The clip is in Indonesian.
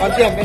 啊这样别